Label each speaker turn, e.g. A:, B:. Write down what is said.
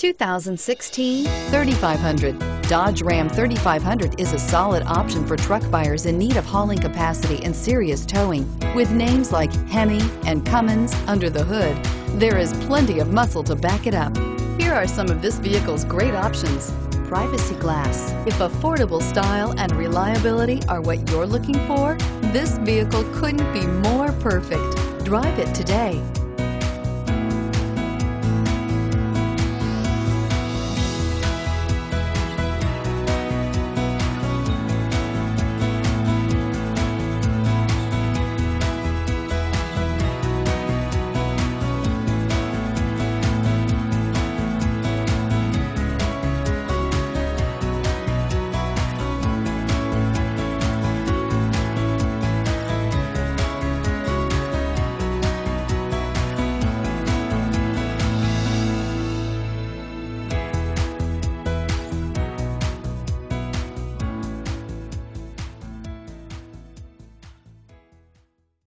A: 2016 3500. Dodge Ram 3500 is a solid option for truck buyers in need of hauling capacity and serious towing. With names like Hemi and Cummins under the hood, there is plenty of muscle to back it up. Here are some of this vehicle's great options. Privacy glass. If affordable style and reliability are what you're looking for, this vehicle couldn't be more perfect. Drive it today.